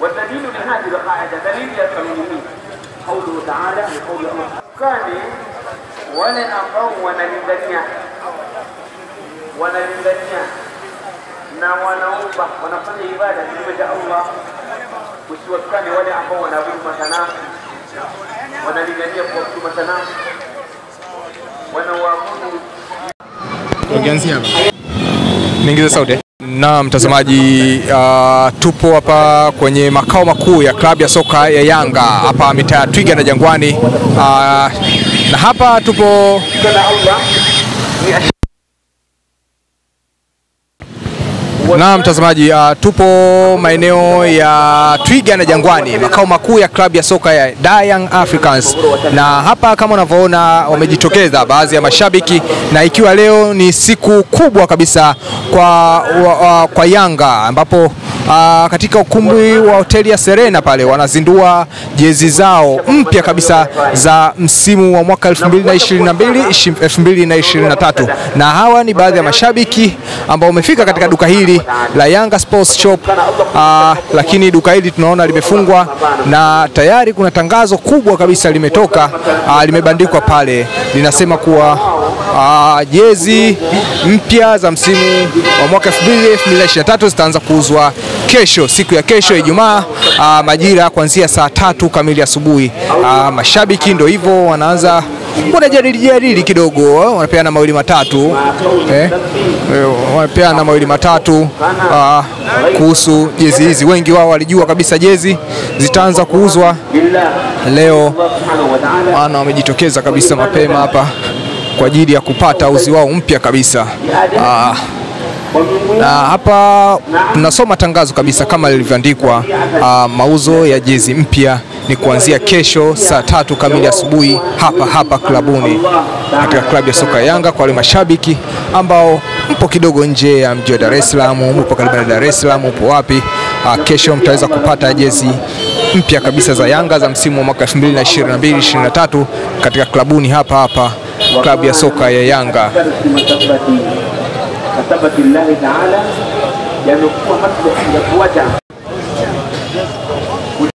والدليل لهذه القاعدة دليل يفهمه قوله تعالى لقول الله na wanaomba wanafanya ibada kinyume cha Allah, usiwakane wale ambao wanaabudu masanamu, wanalingania kuabudu masanamu, wanawaabudu Ukianzia hapa. Niingize sauti. Na mtazamaji, uh, tupo hapa kwenye makao makuu ya klabu ya soka ya Yanga hapa mitaa ya Twiga na Jangwani. Uh, na hapa tupo na mtazamaji, uh, tupo maeneo ya Twiga na Jangwani, makao makuu ya klabu ya soka ya Dar Young Africans, na hapa kama unavyoona wamejitokeza baadhi ya mashabiki, na ikiwa leo ni siku kubwa kabisa kwa, wa, wa, kwa Yanga ambapo Uh, katika ukumbi wa hoteli ya Serena pale wanazindua jezi zao mpya kabisa za msimu wa mwaka 2022 2023, na hawa ni baadhi ya mashabiki ambao wamefika katika duka hili la Yanga Sports Shop. Uh, lakini duka hili tunaona limefungwa na tayari kuna tangazo kubwa kabisa limetoka, uh, limebandikwa pale. Linasema kuwa uh, jezi mpya za msimu wa mwaka 2023 zitaanza kuuzwa kesho, siku ya kesho Ijumaa, uh, majira kuanzia saa tatu kamili asubuhi. Uh, mashabiki ndio hivyo wanaanza wanajadili jadili kidogo, wanapeana mawili matatu eh, eh, wanapeana mawili matatu uh, kuhusu jezi hizi. Wengi wao walijua kabisa jezi zitaanza kuuzwa leo, maana wamejitokeza kabisa mapema hapa kwa ajili ya kupata uzi wao mpya kabisa. Aa, na hapa tunasoma tangazo kabisa kama lilivyoandikwa. Uh, mauzo ya jezi mpya ni kuanzia kesho saa tatu kamili asubuhi hapa hapa klabuni katika klabu ya soka ya Yanga. Kwa wale mashabiki ambao mpo kidogo nje ya mji wa Dar es Salaam, mpo karibu na Dar es Salaam, upo wapi? Uh, kesho mtaweza kupata jezi mpya kabisa za Yanga za msimu wa mwaka 2022 2023 katika klabuni hapa hapa klabu ya soka ya Yanga.